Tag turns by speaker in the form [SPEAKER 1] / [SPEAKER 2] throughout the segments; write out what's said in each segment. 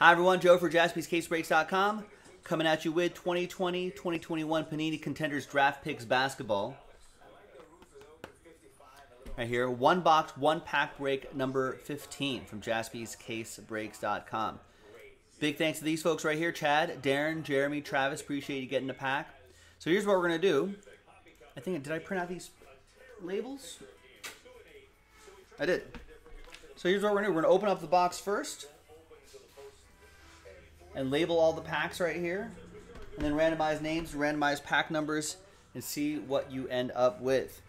[SPEAKER 1] Hi, everyone. Joe for jaspyscasebreaks.com coming at you with 2020 2021 Panini Contenders Draft Picks Basketball. Right here, one box, one pack break number 15 from jaspyscasebreaks.com. Big thanks to these folks right here Chad, Darren, Jeremy, Travis. Appreciate you getting the pack. So here's what we're going to do. I think, did I print out these labels? I did. So here's what we're going to do. We're going to open up the box first and label all the packs right here. And then randomize names, randomize pack numbers, and see what you end up with.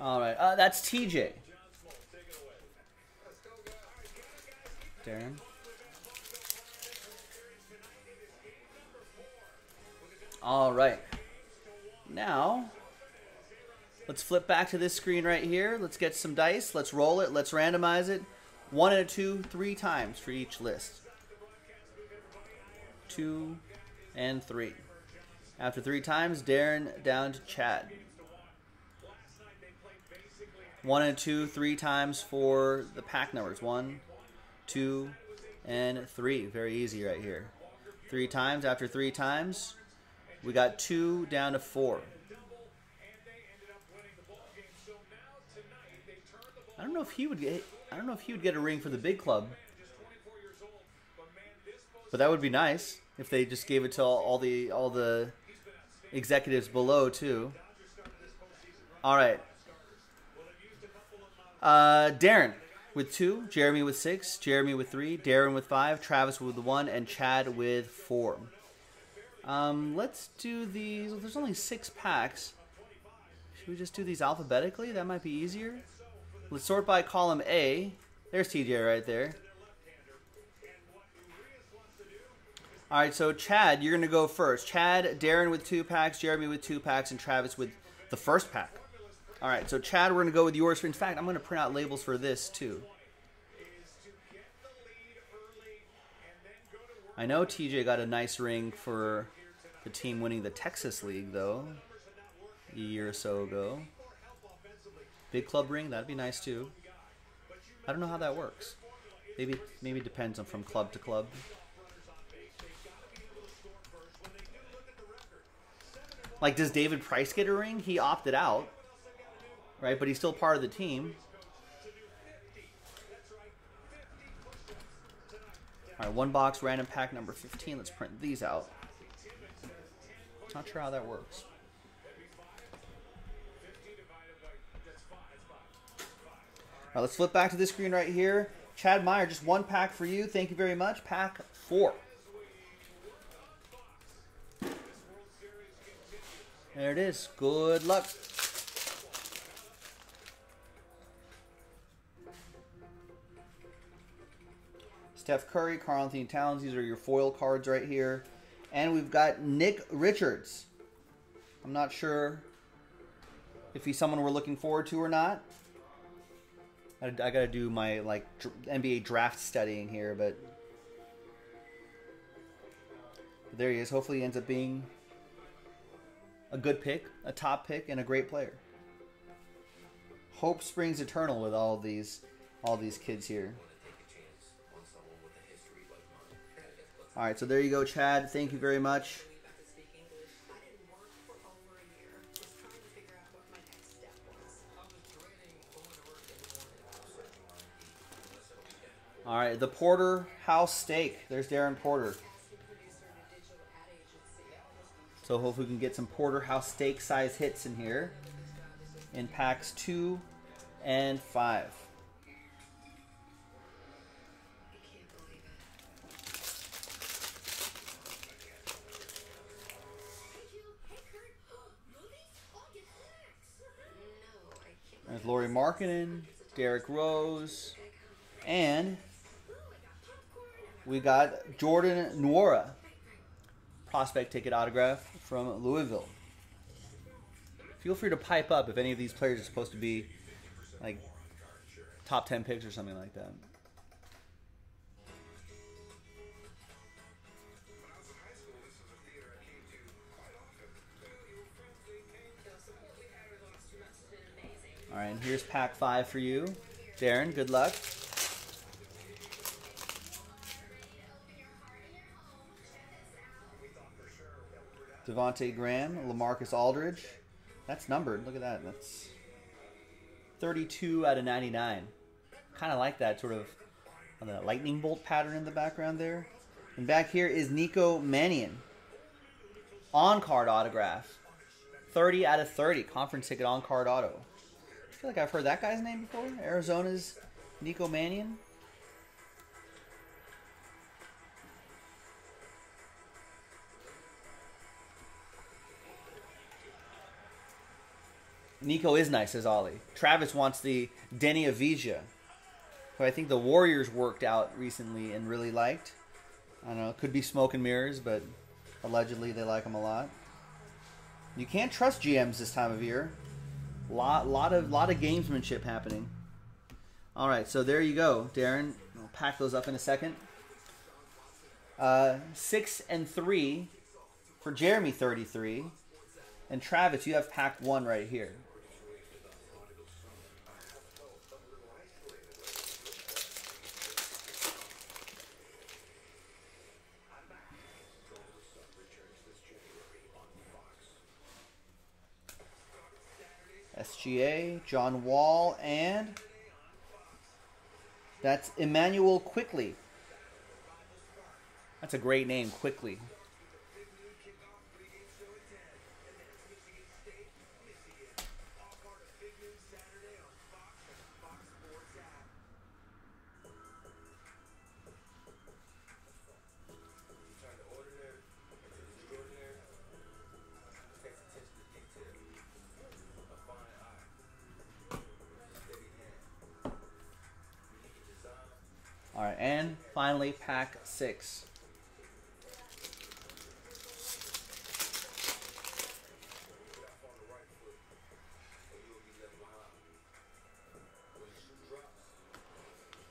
[SPEAKER 1] All right, uh, that's TJ. Darren. All right. Now, let's flip back to this screen right here. Let's get some dice. Let's roll it. Let's randomize it. One and a two, three times for each list. Two and three. After three times, Darren down to Chad. One and two, three times for the pack numbers. One, two, and three. Very easy right here. Three times. After three times, we got two down to four. I don't know if he would get. I don't know if he would get a ring for the big club. But that would be nice if they just gave it to all, all the all the executives below too. All right. Uh, Darren with two, Jeremy with six, Jeremy with three, Darren with five, Travis with one, and Chad with four. Um, let's do these. Well, there's only six packs. Should we just do these alphabetically? That might be easier. Let's sort by column A. There's TJ right there. All right, so Chad, you're going to go first. Chad, Darren with two packs, Jeremy with two packs, and Travis with the first pack. All right, so Chad, we're going to go with yours. In fact, I'm going to print out labels for this too. I know TJ got a nice ring for the team winning the Texas League, though, a year or so ago. Big club ring, that'd be nice too. I don't know how that works. Maybe maybe it depends on from club to club. Like, does David Price get a ring? He opted out, right? But he's still part of the team. All right, one box, random pack number 15. Let's print these out. Not sure how that works. All right, let's flip back to this screen right here. Chad Meyer, just one pack for you. Thank you very much. Pack four. There it is. Good luck. Steph Curry, Karl Anthony Towns. These are your foil cards right here. And we've got Nick Richards. I'm not sure if he's someone we're looking forward to or not. I, I got to do my like NBA draft studying here, but there he is. Hopefully, he ends up being a good pick, a top pick, and a great player. Hope springs eternal with all these, all these kids here. All right, so there you go, Chad. Thank you very much. All right, the Porter House Steak. There's Darren Porter. So hopefully we can get some porterhouse steak size hits in here in packs two and five. There's Lauri Markkanen, Derrick Rose, and we got Jordan Nwora prospect ticket autograph from Louisville. Feel free to pipe up if any of these players are supposed to be like top 10 picks or something like that. All right, and here's pack five for you. Darren, good luck. Devonte Graham, Lamarcus Aldridge. That's numbered. Look at that. That's 32 out of 99. Kind of like that sort of uh, the lightning bolt pattern in the background there. And back here is Nico Mannion. On card autograph. 30 out of 30. Conference ticket on card auto. I feel like I've heard that guy's name before. Arizona's Nico Mannion. Nico is nice, says Ollie. Travis wants the Deni Avdija, who I think the Warriors worked out recently and really liked. I don't know, could be smoke and mirrors, but allegedly they like him a lot. You can't trust GMs this time of year. Lot, lot of, lot of gamesmanship happening. All right, so there you go, Darren. I'll pack those up in a second. Uh, six and three for Jeremy, thirty-three, and Travis. You have pack one right here. SGA, John Wall, and that's Immanuel Quickley. That's a great name, Quickley. Finally, pack six.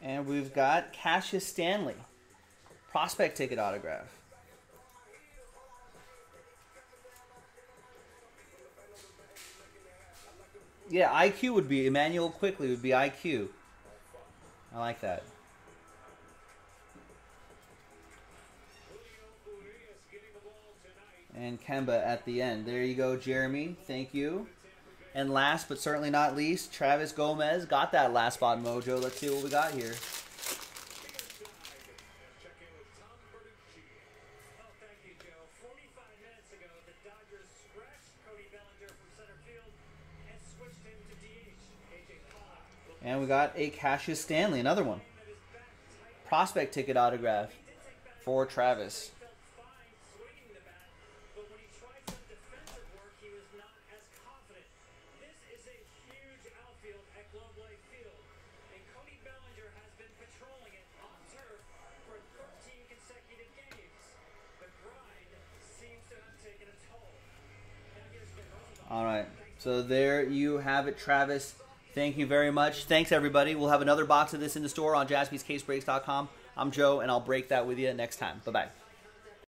[SPEAKER 1] And we've got Cassius Stanley, prospect ticket autograph. Yeah, IQ would be Immanuel Quickley would be IQ. I like that. And Kemba at the end. There you go, Jeremy. Thank you. And last but certainly not least, Travis Gomez got that last spot mojo. Let's see what we got here. And we got a Cassius Stanley, another one. Prospect ticket autograph for Travis. All right. So there you have it, Travis. Thank you very much. Thanks, everybody. We'll have another box of this in the store on jaspyscasebreaks.com. I'm Joe, and I'll break that with you next time. Bye bye.